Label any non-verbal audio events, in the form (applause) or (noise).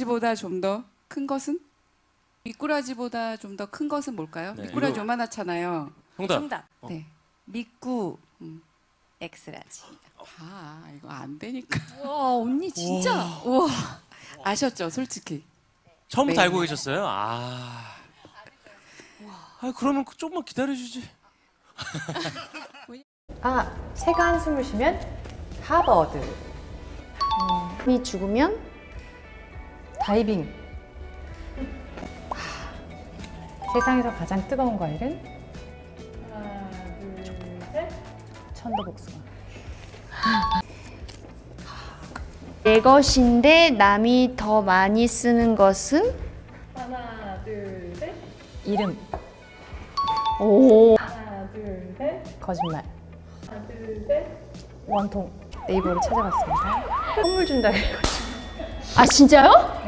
미꾸라지보다 좀 더 큰 것은? 미꾸라지보다 좀 더 큰 것은 뭘까요? 네, 미꾸라지 이거- 요만하잖아요. 정답. 정답. 어. 네. 미꾸 음. X-large. 아 이거 안 되니까. (laughs) 와 언니 진짜. 우와 아셨죠 솔직히. 처음부터 네. 알고 계셨어요? 아. 아 그러면 조금만 기다려 주지. (laughs) 아, 새가 한숨을 쉬면 하버드. 이 죽으면 다이빙. 세상에서 가장 뜨거운 과일은? 하나, 둘, 셋. 천도복숭아. 내 것인데 남이 더 많이 쓰는 것은 하나, 둘, 셋. 이름. 오 하나, 둘, 셋. 거짓말. 하나, 둘, 셋. 원통. 네이버로 찾아봤습니다. 선물 준다 그래가지고. 아 진짜요?